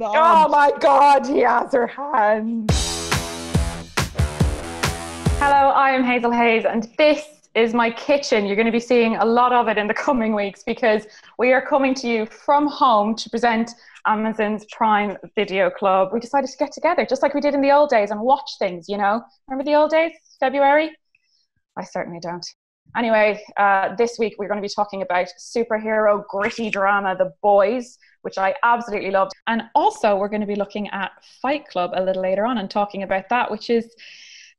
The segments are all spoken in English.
Oh my god, he has her hand. Hello, I am Hazel Hayes, and this is my kitchen. You're going to be seeing a lot of it in the coming weeks because we are coming to you from home to present Amazon's Prime Video Club. We decided to get together just like we did in the old days and watch things, you know? Remember the old days? February? I certainly don't. Anyway, uh, this week we're going to be talking about superhero gritty drama, The Boys, which I absolutely loved. And also, we're going to be looking at Fight Club a little later on and talking about that, which is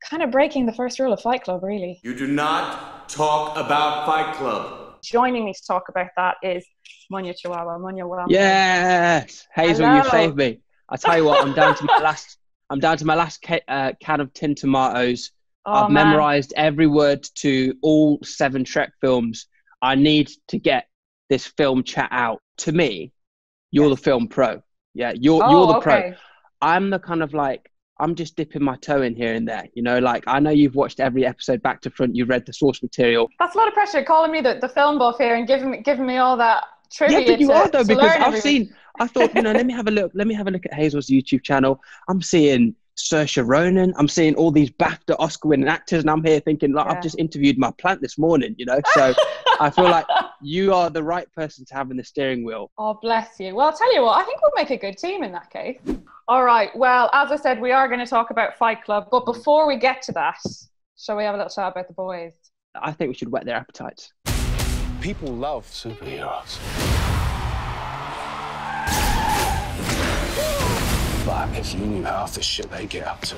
kind of breaking the first rule of Fight Club, really. You do not talk about Fight Club. Joining me to talk about that is Munya Chawawa. Munya, welcome. Yes, Hazel, Hello. you saved me. I tell you what, I'm down to my last. I'm down to my last ca- uh, can of tin tomatoes. Oh, I've man. memorized every word to all seven Trek films. I need to get this film chat out. To me, you're the film pro. Yeah, you're Oh, you're the pro. I'm the kind of like I'm just dipping my toe in here and there. You know, like I know you've watched every episode back to front. You've read the source material. That's a lot of pressure calling me the, the film buff here and giving me, giving me all that trivia. Yeah, but you to, are though because I've everything. seen. I thought, you know, let me have a look. Let me have a look at Hazel's YouTube channel. I'm seeing Saoirse Ronan. I'm seeing all these BAFTA Oscar-winning actors, and I'm here thinking, like, Yeah. I've just interviewed my plant this morning. You know, so I feel like you are the right person to have in the steering wheel. Oh, bless you. Well, I'll tell you what, I think we'll make a good team in that case. All right. Well, as I said, we are going to talk about Fight Club. But before we get to that, shall we have a little chat about the boys? I think we should whet their appetites. People love superheroes. If you knew half the shit they get up to.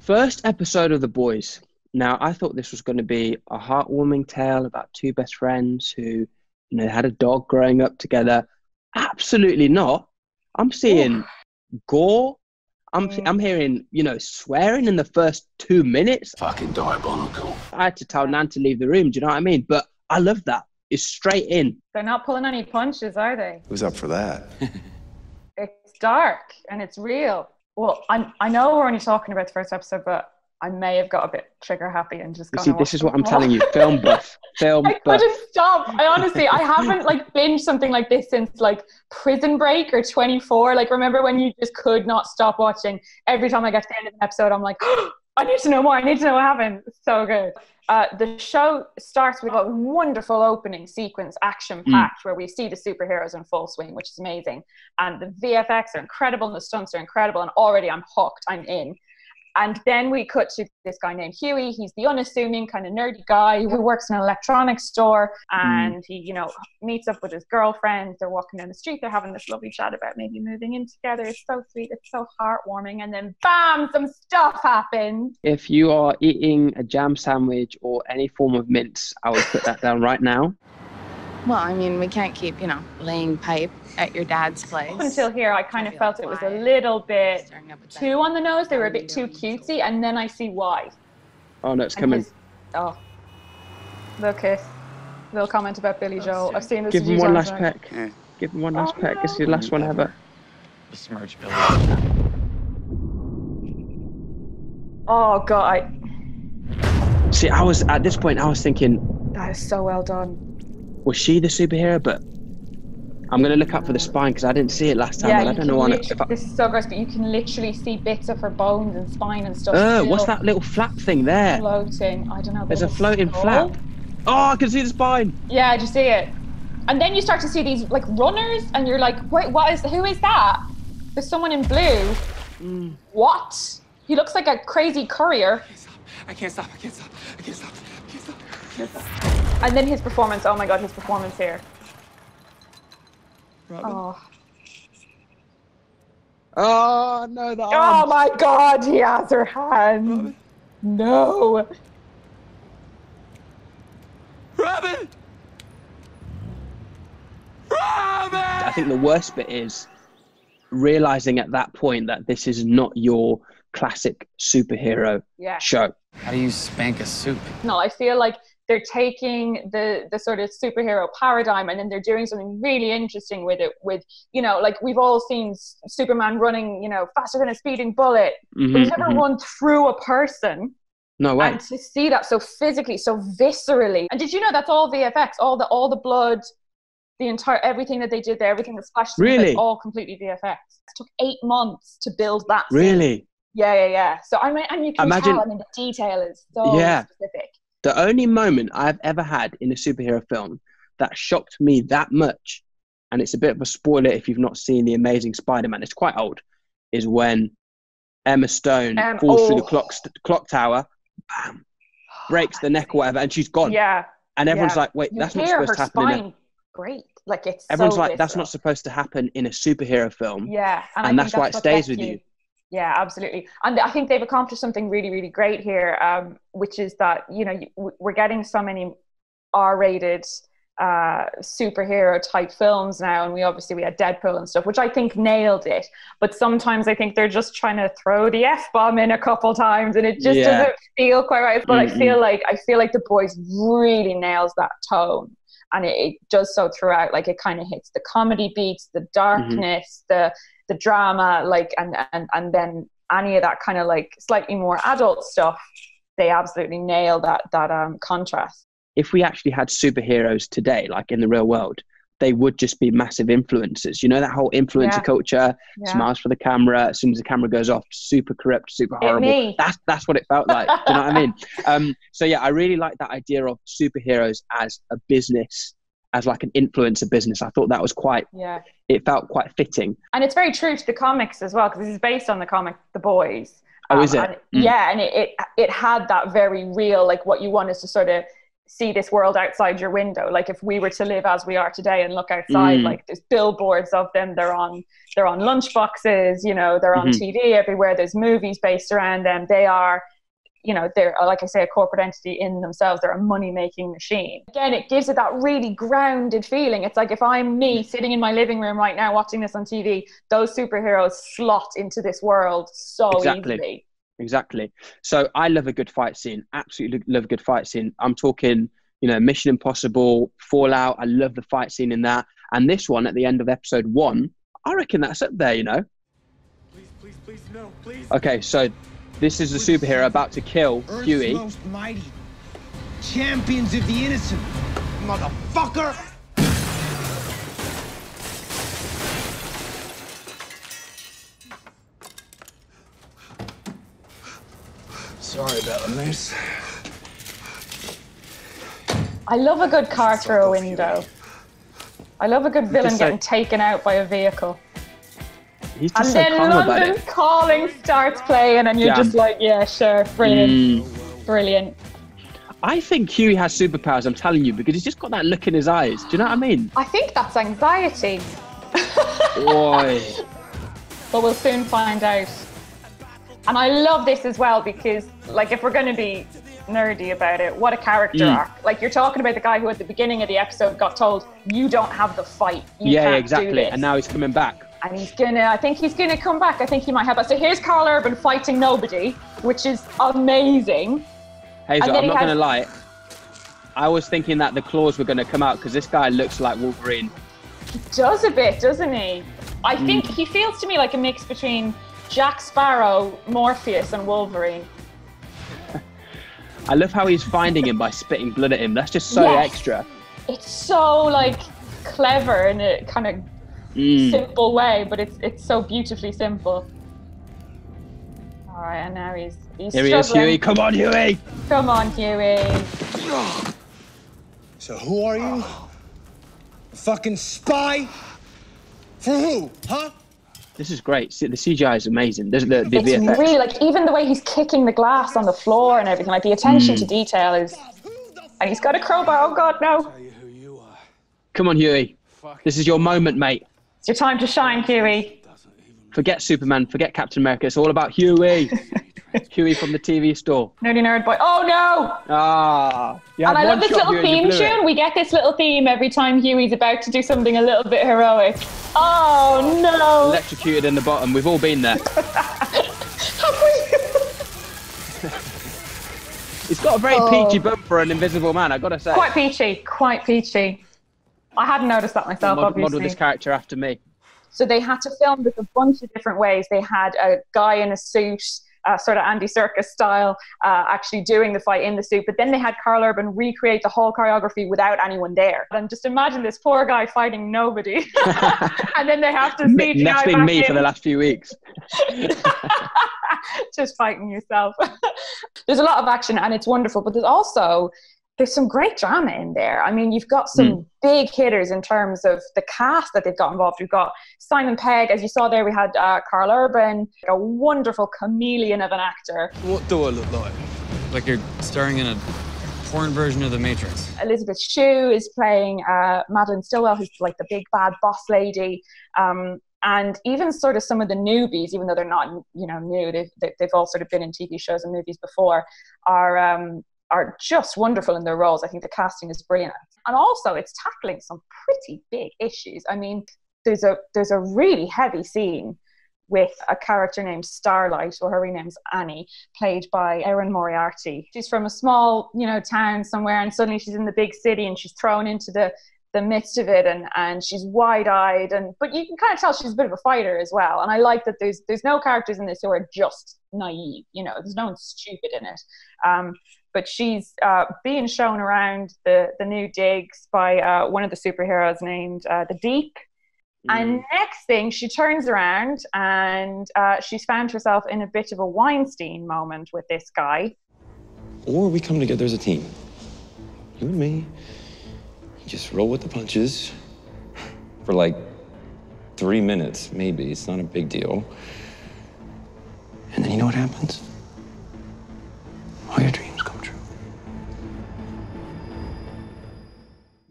First episode of The Boys. Now, I thought this was going to be a heartwarming tale about two best friends who, you know, had a dog growing up together. Absolutely not. I'm seeing gore. I'm, Mm. I'm hearing, you know, swearing in the first two minutes. Fucking diabolical. I had to tell Nan to leave the room. Do you know what I mean? But I love that. It's straight in. They're not pulling any punches, are they? Who's up for that? It's dark and it's real. Well, I, I know we're only talking about the first episode, but I may have got a bit trigger happy and just gone see, and this is what I'm all. telling you. Film buff. Film I buff. couldn't stop. I honestly, I haven't like binged something like this since like Prison Break or 24. Like, remember when you just could not stop watching? Every time I get to the end of an episode, I'm like, I need to know more. I need to know what happened. It's so good. Uh, the show starts with a wonderful opening sequence, action packed, where we see the superheroes in full swing, which is amazing. And the VFX are incredible, and the stunts are incredible. And already I'm hooked. I'm in. And then we cut to this guy named Huey. He's the unassuming kind of nerdy guy who works in an electronics store. Hmm. And he, you know, meets up with his girlfriend. They're walking down the street. They're having this lovely chat about maybe moving in together. It's so sweet. It's so heartwarming. And then, bam, some stuff happens. If you are eating a jam sandwich or any form of mince, I would put that down right now. Well, I mean, we can't keep, you know, laying pipe at your dad's place. Until here, I kind of felt it was a little bit Stirring up with that. too on the nose. They were a bit too doing? cutesy. And then I see why. Oh no, it's And coming. his- oh, little kiss, little comment about Billy Joel. I've seen this. Give him one last now. peck. Give him one last Oh, peck. It's no. your last one ever. Besmirch Billy. Oh god, I, See, I was at this point. I was thinking, that is so well done. Was she the superhero? But I'm gonna look up for the spine because I didn't see it last time. yeah, and I don't know on it. lit- I, this is so gross, but you can literally see bits of her bones and spine and stuff. uh, what's that little flap thing there? Floating. I don't know. There's a floating skull? flap. Oh, I can see the spine. Yeah, did you see it? And then you start to see these like runners, and you're like, wait, what is? Who is that? There's someone in blue. Mm. What? He looks like a crazy courier. i can't stop I can't stop. I can't stop. I can't stop. I can't stop. And then his performance. Oh my god, his performance here. Robin. Oh. Oh no, the Oh my god, he has her hand. No. Robin! Robin! I think the worst bit is realizing at that point that this is not your classic superhero Yeah. show. How do you spank a soup? No, I feel like they're taking the the sort of superhero paradigm and then they're doing something really interesting with it. With you know, like we've all seen Superman running, you know, faster than a speeding bullet. But Mhm, he's never mhm. run through a person. No way. and to see that so physically, so viscerally. And did you know that's all VFX? All the all the blood, the entire everything that they did there, everything that splashed, Really? all completely VFX. It took eight months to build that. scene. Really? Yeah, yeah, yeah. So I mean, and you can Imagine- tell. I mean, the detail is so Yeah. specific. The only moment I've ever had in a superhero film that shocked me that much, and it's a bit of a spoiler if you've not seen The Amazing Spider Man, it's quite old, is when Emma Stone Um, falls through the oh. clock, st- clock tower, bam, breaks the neck or whatever, and she's gone. Yeah, and everyone's yeah. like, wait, you that's not supposed to happen. In a. Great, like it's. everyone's so like, that's not supposed to happen in a superhero film. Yeah, And think that's why it stays with you. Yeah, absolutely. And I think they've accomplished something really, really great here, um, which is that you know we're getting so many R-rated uh, superhero type films now, and we obviously we had Deadpool and stuff, which I think nailed it. But sometimes I think they're just trying to throw the f bomb in a couple times, and it just Yeah. doesn't feel quite right. But I Mm-mm. feel like I feel like the boys really nails that tone. And it, it does so throughout. Like it kind of hits the comedy beats, the darkness, the the drama, like and and and then any of that kind of like slightly more adult stuff, they absolutely nail that that um contrast. If we actually had superheroes today, like in the real world, they would just be massive influencers. You know that whole influencer Yeah. culture, Yeah. smiles for the camera. As soon as the camera goes off, super corrupt, super horrible. That's that's what it felt like. Do you know what I mean? Um, so yeah, I really like that idea of superheroes as a business, as like an influencer business. I thought that was quite. Yeah. It felt quite fitting. And it's very true to the comics as well, because this is based on the comic The Boys. Oh, is it? and- Mm. Yeah, and it, it it had that very real, like what you want is to sort of see this world outside your window. Like if we were to live as we are today and look outside, Mm. like there's billboards of them. They're on they're on lunch boxes. You know, they're on Mhm. TV everywhere. There's movies based around them. They are. You know, they're uh, like I say, a corporate entity in themselves. They're a money making machine. Again, it gives it that really grounded feeling. It's like if I'm me sitting in my living room right now watching this on TV, those superheroes slot into this world so Exactly. easily. Exactly. So I love a good fight scene. Absolutely love a good fight scene. I'm talking, you know, Mission Impossible, Fallout. I love the fight scene in that. And this one at the end of episode one, I reckon that's up there. You know. Please, please, please, no, please. Okay, so this is the superhero about to kill Earth's Huey. most mighty. Champions of the innocent. Motherfucker! Sorry about this. I love a good car through a window. I love a good villain getting taken out by a vehicle. He's And just so then London calling starts playing, and you're Jam. just like, yeah, sure, brilliant, Mm. brilliant. I think Huey has superpowers. I'm telling you because he's just got that look in his eyes. Do you know what I mean? I think that's anxiety, Boy. but we'll soon find out. And I love this as well because, like, if we're going to be nerdy about it, what a character Mm. arc! Like, you're talking about the guy who, at the beginning of the episode, got told, "You don't have the fight. You yeah, can't do exactly. this." And now he's coming back. And he's gonna i think he's gonna come back i think he might have us so here's karl urban fighting nobody which is amazing Hazel, I'm not has- to lie. I was thinking that the claws were going to come out because this guy looks like Wolverine. He does a bit doesn't he i Mm. think he feels to me like a mix between jack sparrow morpheus and wolverine I love how he's finding him by spitting blood at him. That's just so Yes. extra. it's so like clever and it kind of Mm. simple way but it's it's so beautifully simple all right and now he's he's Here he is. Huey. Come on, Huey. come on huey So who are you? A fucking spy? For who? Huh? This is great. See, The CGI is amazing. There's the, the it's VFX. really like even the way he's kicking the glass on the floor and everything like the attention Mm. to detail is and he's got a crowbar oh god no Come on, Huey. This is your moment, mate. It's your time to shine huey Forget Superman. Forget Captain America. It's all about Huey. Huey from the TV store. nerdy nerd boy oh no Ah. You and I love this little theme tune. We get this little theme every time Huey's about to do something a little bit heroic. Oh no! Electrocuted in the bottom. We've all been there. He's got a very Oh. peachy bump for an invisible man, i got to say. quite peachy, quite peachy. I hadn't noticed that myself, Mod- obviously. model this character after me. So they had to film this a bunch of different ways. They had a guy in a suit uh, sort of Andy Serkis style, uh, actually doing the fight in the suit. But then they had Karl Urban recreate the whole choreography without anyone there. And just imagine this poor guy fighting nobody, and then they have to see Nothing me for the last few weeks. just fighting yourself. there's a lot of action and it's wonderful, but there's also there's some great drama in there. I mean, you've got some mm. big hitters in terms of the cast that they've got involved. We've got Simon Pegg, as you saw there. We had uh, Karl Urban, a wonderful chameleon of an actor. What do I look like? Like you're starring in a porn version of The Matrix. Elizabeth Shue is playing uh, Madeline Stillwell, who's like the big bad boss lady. Um, and even sort of some of the newbies, even though they're not, you know, new, they've, they've all sort of been in TV shows and movies before, are um, are just wonderful in their roles. I think the casting is brilliant, and also it's tackling some pretty big issues. I mean, there's a there's a really heavy scene with a character named Starlight, or her real name's Annie, played by Erin Moriarty. She's from a small, you know, town somewhere, and suddenly she's in the big city, and she's thrown into the the midst of it and and she's wide-eyed and but you can kind of tell she's a bit of a fighter as well and i like that there's there's no characters in this who are just naive you know there's no one stupid in it. Um, but she's uh, being shown around the the new digs by uh, one of the superheroes named uh, the deep mm. and next thing she turns around and uh, she's found herself in a bit of a weinstein moment with this guy. Or we come together as a team. You and me just roll with the punches for like three minutes, maybe. It's not a big deal. And then you know what happens? All your dreams come true.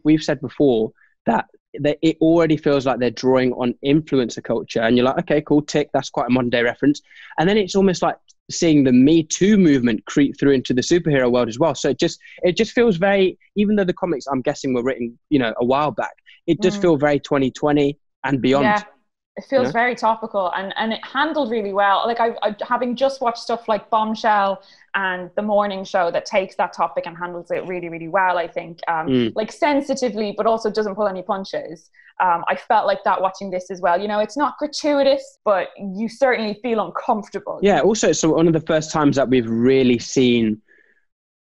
We've said before that, that it already feels like they're drawing on influencer culture, and you're like, okay, cool, tick, that's quite a modern day reference. And then it's almost like seeing the Me Too movement creep through into the superhero world as well. So it just it just feels very, even though the comics I'm guessing were written, you know, a while back, it does mm. feel very 2020 and beyond. Yeah. It feels know? very topical and, and it handled really well. Like I, I, having just watched stuff like Bombshell and The Morning Show that takes that topic and handles it really, really well. I think, um, mm. like sensitively, but also doesn't pull any punches. Um, I felt like that watching this as well. You know, it's not gratuitous, but you certainly feel uncomfortable. Yeah. Also, so one of the first times that we've really seen.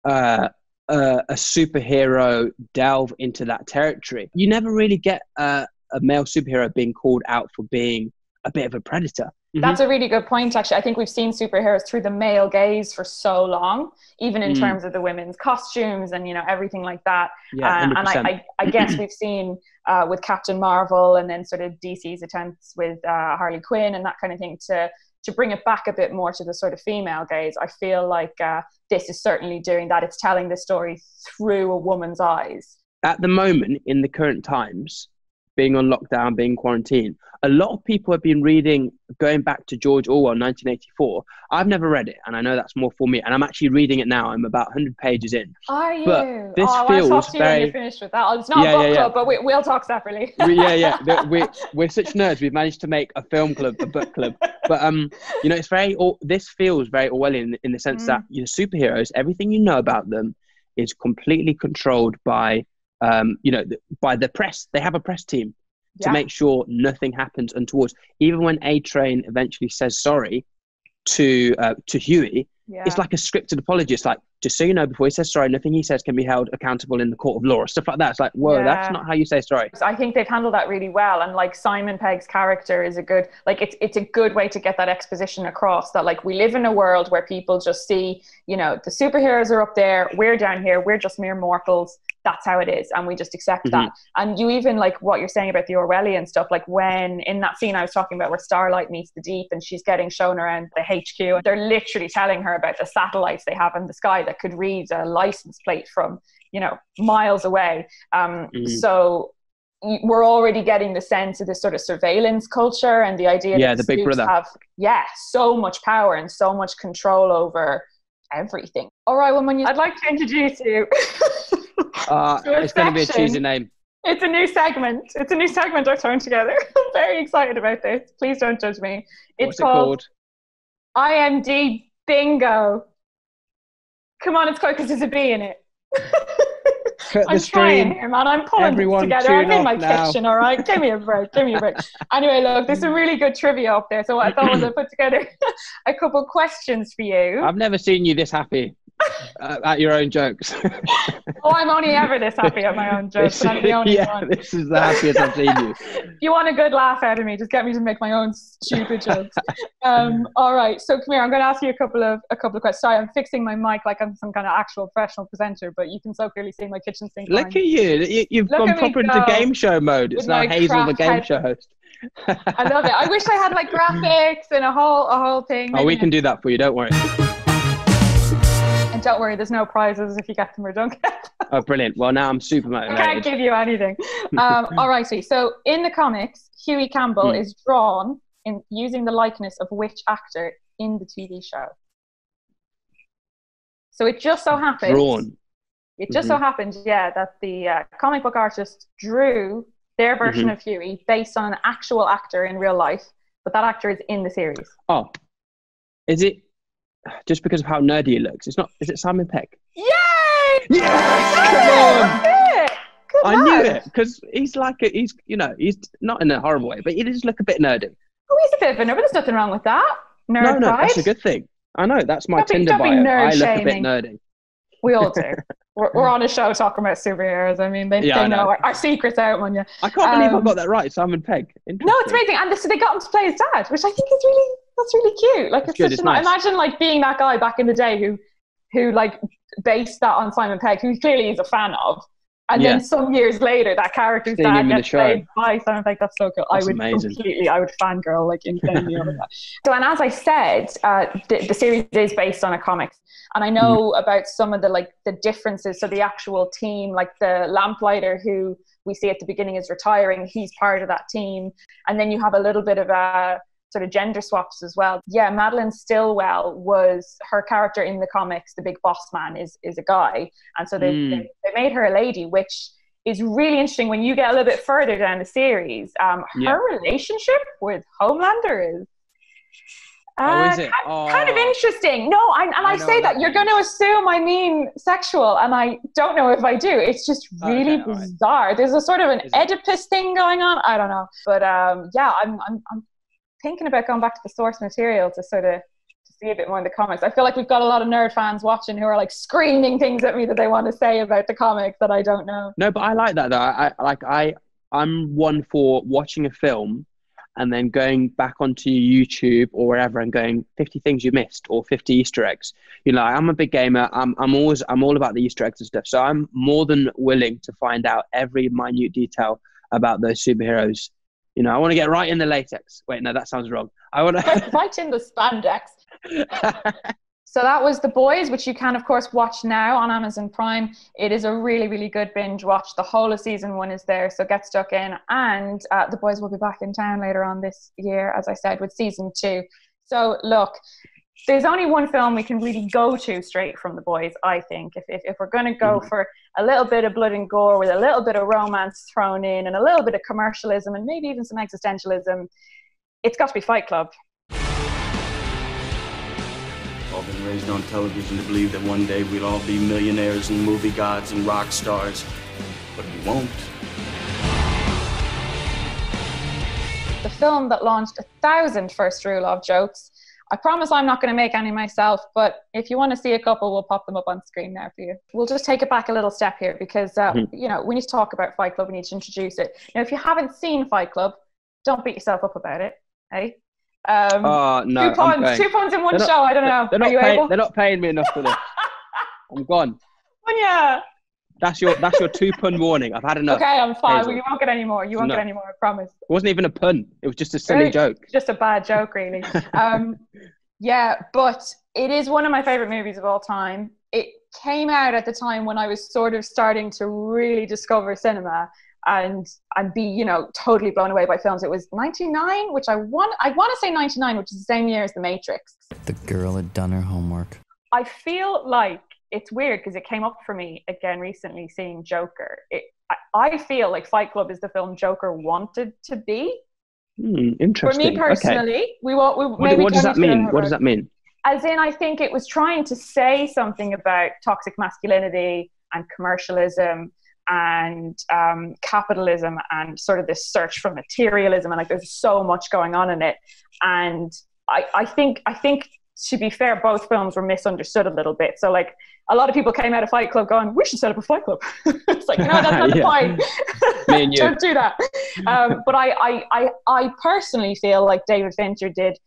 Uh, uh, a superhero delve into that territory. You never really get uh, a male superhero being called out for being a bit of a predator. Mm-hmm. That's a really good point, actually. I think we've seen superheroes through the male gaze for so long, even in mm. terms of the women's costumes and you know everything like that. Yeah, um, and I, I, I, guess we've seen uh, with Captain Marvel and then sort of DC's attempts with uh, Harley Quinn and that kind of thing to to bring it back a bit more to the sort of female gaze. I feel like uh, this is certainly doing that. It's telling the story through a woman's eyes. At the moment, in the current times, being on lockdown, being quarantined. A lot of people have been reading, going back to George Orwell, 1984. I've never read it, and I know that's more for me. And I'm actually reading it now. I'm about 100 pages in. Are you? But this oh, feels talk to you very. When you're finished with that. It's not yeah, a book yeah, club, but we, will talk separately. we, yeah, yeah. We're, we're such nerds. We've managed to make a film club, a book club. But um, you know, it's very. This feels very Orwellian in, in the sense mm. that you know, superheroes, everything you know about them is completely controlled by um, you know, by the press. They have a press team to yeah. make sure nothing happens untoward. Even when A Train eventually says sorry to uh, to Huey, yeah. it's like a scripted apology. It's like, just so you know, before he says sorry, nothing he says can be held accountable in the court of law or stuff like that. It's like, whoa, yeah. that's not how you say sorry. I think they've handled that really well. And like Simon Pegg's character is a good, like, it's, it's a good way to get that exposition across that, like, we live in a world where people just see, you know, the superheroes are up there, we're down here, we're just mere mortals that's how it is and we just accept mm-hmm. that and you even like what you're saying about the orwellian stuff like when in that scene i was talking about where starlight meets the deep and she's getting shown around the hq and they're literally telling her about the satellites they have in the sky that could read a license plate from you know miles away. Um, mm-hmm. so we're already getting the sense of this sort of surveillance culture and the idea yeah, that the big brother. have yeah so much power and so much control over everything. All right well, you, i'd like to introduce you Uh, it's going to be a cheesy name. It's a new segment. It's a new segment I've thrown together. I'm very excited about this. Please don't judge me. It's What's called, it called IMDb Bingo. Come on, it's quite because there's a B in it. I'm trying here, man. I'm pulling Everyone together. I'm in my now. kitchen, all right? Give me a break. Give me a break. Anyway, look, there's some really good trivia up there. So what I thought was I put together a couple questions for you. I've never seen you this happy uh, at your own jokes. Oh, I'm only ever this happy at my own jokes, This- I'm the only yeah, one. this is the happiest I've seen you. If you want a good laugh out of me, just get me to make my own stupid jokes. Um, all right, so come here. I'm going to ask you a couple of a couple of questions. Sorry, I'm fixing my mic like I'm some kind of actual professional presenter, but you can so clearly see my kitchen sink. Look line. at you. you you've Look gone proper into game show mode. It's now Hazel, the game head- show host. I love it. I wish I had like graphics and a whole a whole thing. Oh, we can do that for you. Don't worry. And don't worry, there's no prizes if you get them or don't get them. Oh, brilliant. Well, now I'm super I can't give you anything. Um, all righty. So in the comics, Huey Campbell Hmm. is drawn in using the likeness of which actor in the TV show? So it just so happened. Drawn. It just so happened, yeah, that the uh, comic book artist drew their version Mhm. of Huey based on an actual actor in real life, but that actor is in the series. Oh, is it just because of how nerdy it looks? It's not. Is it Simon Pegg? Yay! Yes! Come on! I knew it because he's like a, he's you know he's not in a horrible way, but he does look a bit nerdy. Oh, he's a bit of a nerd, but there's nothing wrong with that. Nerd no, no, pride. that's a good thing. I know that's my Don't Tinder be bio. I look a bit shaming. nerdy. We all do. we're, we're on a show talking about superheroes. I mean, they, Yeah, they I know, know. Our, our secrets out, man. Yeah. I can't believe I Um, got that right, Simon Pegg. No, it's amazing, and so they got him to play his dad, which I think is really that's really cute. Like It's it's, it's a, nice. imagine like being that guy back in the day who who like based that on Simon Pegg, who clearly is a fan of. And Yeah. then some years later, that character's Seeing dad gets played by Simon Pegg. That's so cool. That's I would amazing. completely, I would fangirl like insanely over that. So, and as I said, uh, the, the series is based on a comics, and I know Mm-hmm. about some of the like the differences. So the actual team, like the lamplighter who we see at the beginning is retiring, he's part of that team, and then you have a little bit of a sort of gender swaps as well. Yeah, Madeline Stillwell was her character in the comics. The big boss man is is a guy, and so they Mm. they, they made her a lady, which is really interesting when you get a little bit further down the series. Um, her Yeah. relationship with Homelander is. Oh, is uh, it? kind of Oh. interesting. No, I, and I, I say that that you're going to assume I mean sexual, and I don't know if I do. It's just really Okay, all right. bizarre. There's a sort of an Is it? Oedipus thing going on. I don't know, but um, yeah, I'm, I'm I'm thinking about going back to the source material to sort of to see a bit more in the comics. I feel like we've got a lot of nerd fans watching who are like screaming things at me that they want to say about the comic that I don't know. No, but I like that though. I, like I I'm one for watching a film and then going back onto YouTube or wherever and going 50 things you missed or 50 Easter eggs. You know, I'm a big gamer. I'm I'm always I'm all about the Easter eggs and stuff. So I'm more than willing to find out every minute detail about those superheroes. You know, I want to get right in the latex. Wait, no, that sounds wrong. I want to. right in the spandex. So that was The Boys, which you can, of course, watch now on Amazon Prime. It is a really, really good binge watch. The whole of season one is there, so get stuck in. And uh, The Boys will be back in town later on this year, as I said, with season two. So, look, there's only one film we can really go to straight from The Boys, I think. If, if, if we're going to go mm-hmm. for a little bit of blood and gore with a little bit of romance thrown in and a little bit of commercialism and maybe even some existentialism, it's got to be Fight Club. All been raised on television to believe that one day we'll all be millionaires and movie gods and rock stars. But we won't. the film that launched a thousand first rule of jokes. I promise I'm not going to make any myself, but if you want to see a couple, we'll pop them up on screen now for you. We'll just take it back a little step here because, uh, Mm-hmm. you know, we need to talk about Fight Club. We need to introduce it. Now, if you haven't seen Fight Club, don't beat yourself up about it, eh? Um, Oh no, two puns, two puns in one They're not- show. I don't know. They're not, you pay- able? they're not paying me enough for this. I'm gone. Oh, yeah. That's your that's your two pun warning. I've had enough. Okay, I'm fine. Hazel. You won't get any more. You won't No. get any more. I promise. It wasn't even a pun. It was just a silly Right. joke. just a bad joke, really. um, yeah, but it is one of my favorite movies of all time. It came out at the time when I was sort of starting to really discover cinema and and be you know totally blown away by films. It was '99, which I want I want to say '99, which is the same year as The Matrix. The girl had done her homework. I feel like it's weird because it came up for me again recently seeing Joker. It, I, I feel like Fight Club is the film Joker wanted to be. Hmm, For me personally, we won't. We, What, maybe what does that mean? What does that mean? As in, I think it was trying to say something about toxic masculinity and commercialism and um, capitalism and sort of this search for materialism and like there's so much going on in it and I, I think I think to be fair both films were misunderstood a little bit so like a lot of people came out of Fight Club going we should set up a Fight Club it's like no that's not the point Me and you. don't do that um, but I, I I I personally feel like David Fincher did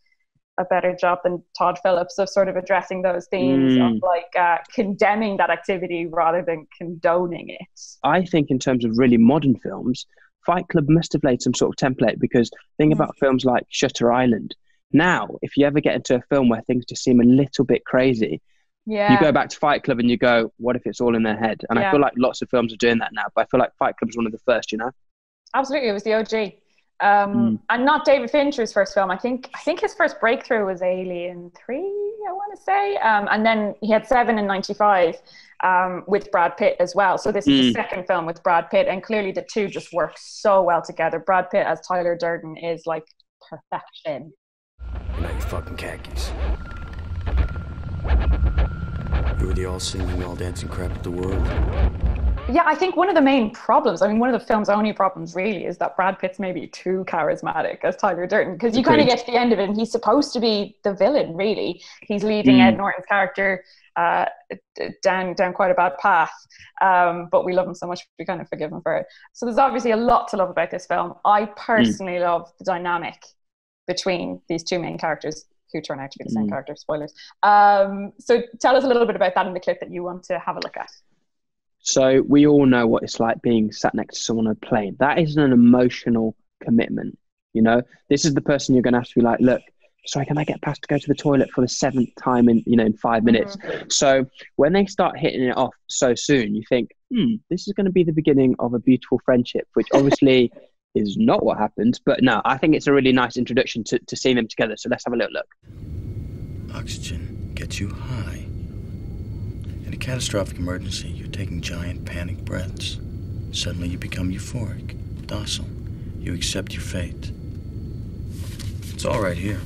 a better job than Todd Phillips of sort of addressing those themes Mm. of like uh, condemning that activity rather than condoning it. I think in terms of really modern films, Fight Club must have laid some sort of template because think Mm. about films like Shutter Island. Now, if you ever get into a film where things just seem a little bit crazy, Yeah. you go back to Fight Club and you go, "What if it's all in their head?" And I feel like lots of films are doing that now. But I feel like Fight Club is one of the first. You know, Absolutely, it was the OG. Um, Mm. And not David Fincher's first film. I think I think his first breakthrough was Alien Three. I want to say, um, and then he had Seven in '95 um, with Brad Pitt as well. So this is the Mm. second film with Brad Pitt, and clearly the two just work so well together. Brad Pitt as Tyler Durden is like perfection. You're your fucking khakis. You were the all singing, all dancing crap of the world. Yeah, I think one of the main problems, I mean, one of the film's only problems really is that Brad Pitt's maybe too charismatic as Tyler Durden because you kind of get to the end of it and he's supposed to be the villain, really. He's leading Mm. Ed Norton's character uh, down down quite a bad path, um, but we love him so much we kind of forgive him for it. So there's obviously a lot to love about this film. I personally love the dynamic between these two main characters who turn out to be the same Mm. character. Spoilers. Um, so tell us a little bit about that in the clip that you want to have a look at. so we all know what it's like being sat next to someone on a plane. That is an emotional commitment. You know, this is the person you're going to have to be like, look. Sorry, can I get past to go to the toilet for the seventh time in you know in five minutes? So when they start hitting it off so soon, you think, hmm, this is going to be the beginning of a beautiful friendship, which obviously is not what happened. But no, I think it's a really nice introduction to, to seeing them together. So let's have a little look. Oxygen gets you high. In a catastrophic emergency, you're taking giant panic breaths. Suddenly, you become euphoric, docile. You accept your fate. It's all right here.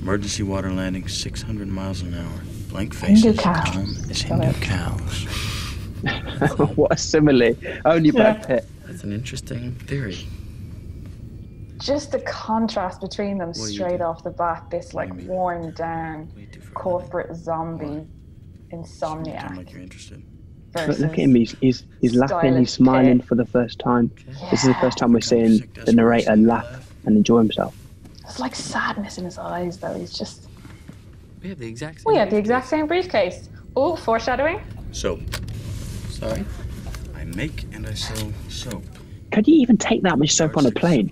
Emergency water landing 600 miles an hour. Blank faces. Hindu cows. calm as Hindu cows. what a simile! Only Brad Pitt. That's an interesting theory. just the contrast between them What straight off the bat this like do worn down do you do corporate zombie What? living? Sound insomniac like you're interested. But look at him. He's he's, he's laughing. He's smiling Pitt. for the first time. This is the first time we're Kind seeing the narrator laugh and enjoy himself. there's like sadness in his eyes though he's just We have the exact same. we have the briefcase. exact same briefcase oh foreshadowing So, Sorry? I make and I sell soap. Could you even take that much soap on a plane?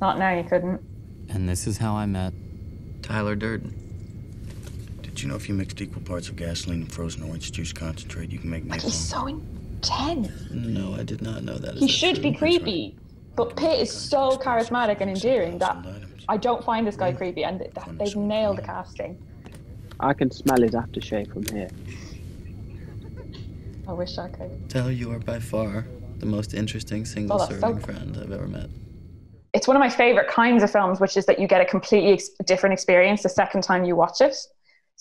not now you couldn't And this is how I met. Tyler Durden. Did you know if you mixed equal parts of gasoline and frozen orange juice concentrate, you can make like he's so intense No, I did not know that. Is he that should true? be That's right. creepy but Pitt is so charismatic and endearing that I don't find this guy creepy and they've nailed the casting I can smell his aftershave from here. I wish I could Tell you are by far the most interesting single Oh, that's so serving friend I've ever met. it's one of my favorite kinds of films, which is that you get a completely ex- different experience the second time you watch it.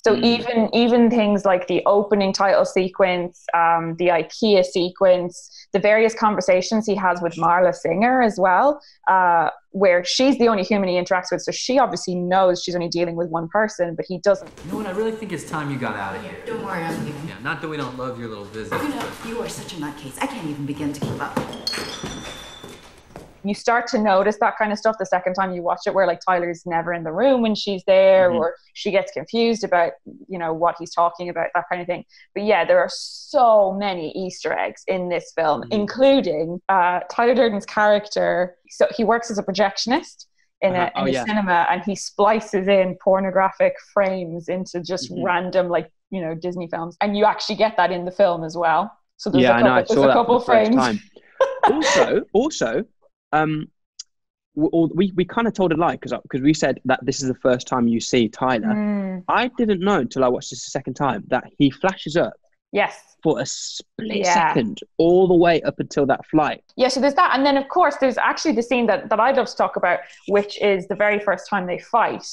So even even things like the opening title sequence, um, the IKEA sequence, the various conversations he has with Marla Singer as well, uh, where she's the only human he interacts with. So she obviously knows she's only dealing with one person, but he doesn't. You know what? I really think it's time you got out of here. Don't worry, I'm leaving. Yeah, not that we don't love your little visit. You know, you are such a nutcase. I can't even begin to keep up. You start to notice that kind of stuff the second time you watch it where like tyler's never in the room when she's there Mhm. or she gets confused about you know what he's talking about that kind of thing but yeah there are so many easter eggs in this film including uh, tyler durden's character so he works as a projectionist in Uh-huh. a, in Oh, a yeah. cinema and he splices in pornographic frames into just Mhm. random like you know disney films and you actually get that in the film as well so there's yeah, a I couple, know. I there's saw a that couple for the first frames time. also, also, um, we we kind of told a lie because because we said that this is the first time you see Tyler. Mm, I didn't know until I watched this the second time that he flashes up yes for a split Yeah. second all the way up until that flight. Yeah, so there's that. And then, of course, there's actually the scene that, that I'd love to talk about, which is the very first time they fight.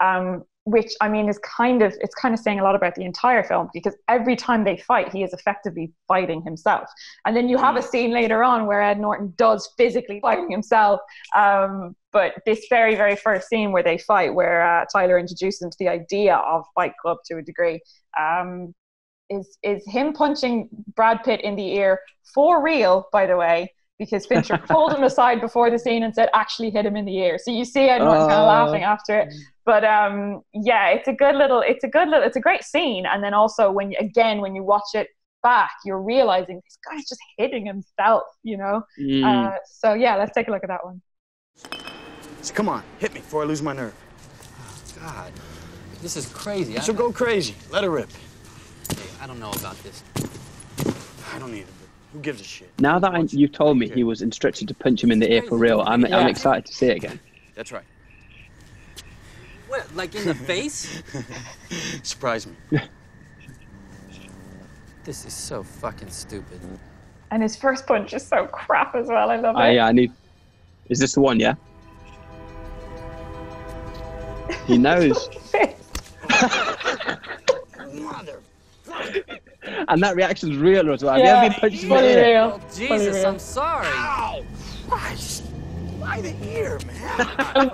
Um, which I mean is kind of it's kind of saying a lot about the entire film because every time they fight, he is effectively fighting himself. And then you have a scene later on where Ed Norton does physically fighting himself. Um, but this very very first scene where they fight, where uh, Tyler introduces them to the idea of Fight Club to a degree. Um, is is him punching Brad Pitt in the ear for real, by the way, because Fincher pulled him aside before the scene and said, "Actually, hit him in the ear." So you see Ed Norton kind of Oh. laughing after it. But um, yeah, it's a good little, it's a good little, it's a great scene. And then also when you, again when you watch it back, you're realizing this guy's just hitting himself, you know. Mm. Uh, so yeah, let's take a look at that one. So come on, hit me before I lose my nerve. Oh, God, this is crazy. So go crazy. Let her rip. Hey, I don't know about this. I don't need it. but Who gives a shit? Now that I, you've told me he was instructed to punch him in the ear for real, I'm, I'm excited to see it again. That's right. What, like in the face? Surprise me. This is so fucking stupid. And his first punch is so crap as well. I love I, it. I need. Is this the one? Yeah. He knows. And that reaction's real as well. Have Yeah, you ever been punched in the fully ear? real. Oh, Jesus, Fully real. I'm sorry. Why the ear, man?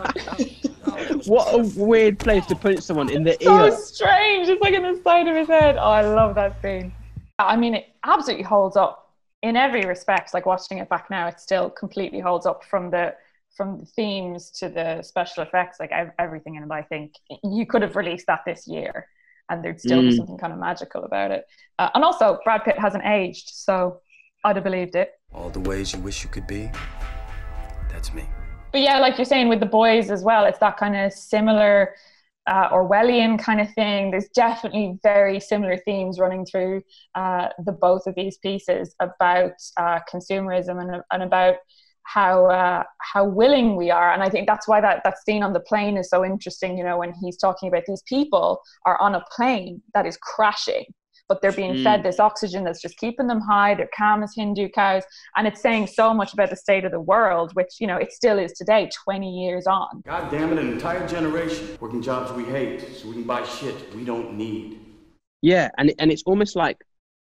What a weird place to punch someone in the ear. so strange. It's like in the side of his head. Oh, I love that scene. I mean, it absolutely holds up in every respect. Like watching it back now, it still completely holds up from the from the themes to the special effects. Like everything in it, I think you could have released that this year, and there'd still be Mm. something kind of magical about it. Uh, and also, Brad Pitt hasn't aged, so I'd have believed it. All the ways you wish you could be. That's me. But yeah, like you're saying with the boys as well, it's that kind of similar uh, Orwellian kind of thing. There's definitely very similar themes running through uh, the both of these pieces about uh, consumerism and, and about how uh, how willing we are. And I think that's why that, that scene on the plane is so interesting. You know, when he's talking about these people are on a plane that is crashing. But they're being Mm. fed this oxygen that's just keeping them high. They're calm as Hindu cows, and it's saying so much about the state of the world, which you know it still is today, 20 years on. God damn it, an entire generation working jobs we hate so we can buy shit we don't need. Yeah, and and it's almost like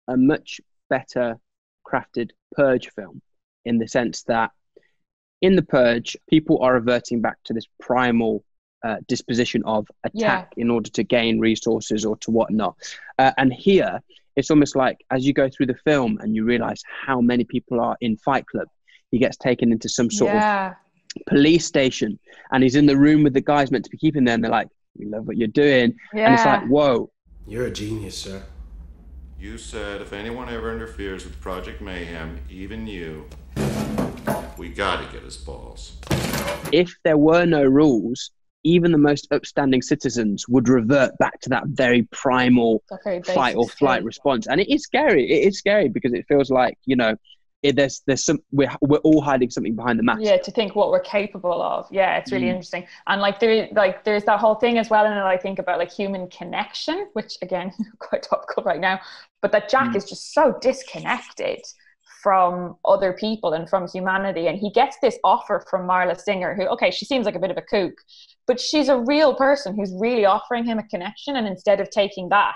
a much better crafted purge film in the sense that in the purge, people are reverting back to this primal uh, disposition of attack in order to gain resources or to whatnot. Uh, and here, it's almost like as you go through the film and you realize how many people are in Fight Club, he gets taken into some sort of police station and he's in the room with the guys meant to be keeping there and they're like, we love what you're doing. And it's like, whoa, You're a genius, sir. You said if anyone ever interferes with Project Mayhem, even you, we gotta get his balls. if there were no rules, even the most upstanding citizens would revert back to that very primal very fight or flight thing. response. And it is scary. It is scary because it feels like, you know, it, there's there's some we're, we're all hiding something behind the mask. Yeah, to think what we're capable of. Yeah, it's really Mm. interesting. And like there, like there's that whole thing as well and. I think about like human connection, which again, quite topical right now. But that Jack Mm. is just so disconnected from other people and from humanity. And he gets this offer from Marla Singer, who, okay, she seems like a bit of a kook, but she's a real person who's really offering him a connection. And instead of taking that,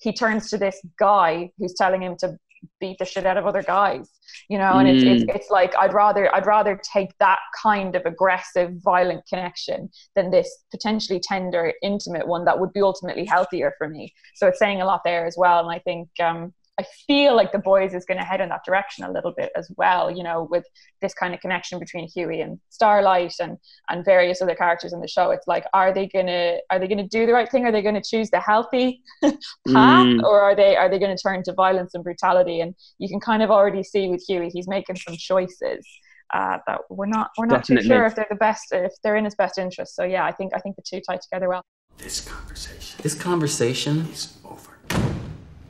he turns to this guy who's telling him to beat the shit out of other guys you know and it's, Mm. it's it's like i'd rather i'd rather take that kind of aggressive violent connection than this potentially tender intimate one that would be ultimately healthier for me so it's saying a lot there as well and i think um I feel like the boys is going to head in that direction a little bit as well, you know, with this kind of connection between Huey and Starlight and and various other characters in the show. It's like, are they gonna are they gonna do the right thing? Are they gonna choose the healthy path, Mm. or are they are they going to turn to violence and brutality? And you can kind of already see with Huey, he's making some choices uh, that we're not we're not Definitely. too sure if they're the best if they're in his best interest. So yeah, I think I think the two tie together well. This conversation This conversation is over.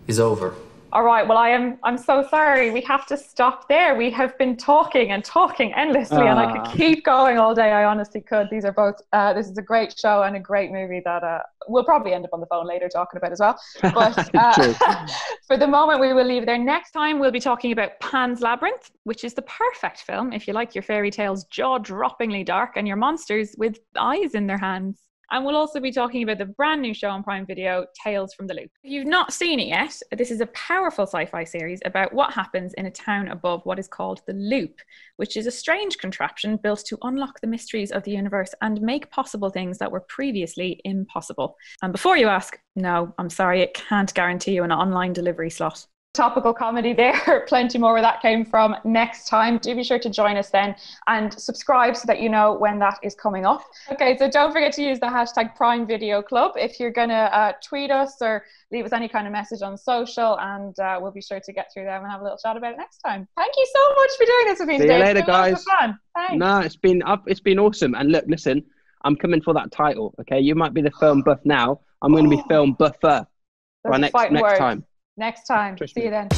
is over. All right. Well, I am. I'm so sorry. We have to stop there. We have been talking and talking endlessly, and I Ah. could keep going all day. I honestly could. These are both. Uh, this is a great show and a great movie that uh, we'll probably end up on the phone later talking about as well. But uh, for the moment, we will leave there. Next time, we'll be talking about Pan's Labyrinth, which is the perfect film if you like your fairy tales jaw-droppingly dark and your monsters with eyes in their hands. And we'll also be talking about the brand new show on Prime Video, Tales from the Loop. If you've not seen it yet, this is a powerful sci fi series about what happens in a town above what is called the Loop, which is a strange contraption built to unlock the mysteries of the universe and make possible things that were previously impossible. And before you ask, no, I'm sorry, it can't guarantee you an online delivery slot topical comedy there. Plenty more where that came from next time. Do be sure to join us then and subscribe so that you know when that is coming up. Okay, so don't forget to use the hashtag Prime Video Club if you're going to uh, tweet us or leave us any kind of message on social, and uh, we'll be sure to get through them and have a little chat about it next time. Thank you so much for doing this with me See today. you later, It's been guys. fun. Thanks. No, it's been up. It's been awesome. And look, listen, I'm coming for that title. Okay, you might be the film buff now. I'm going to be film buffer. Right next next words. time. Next time. See you then.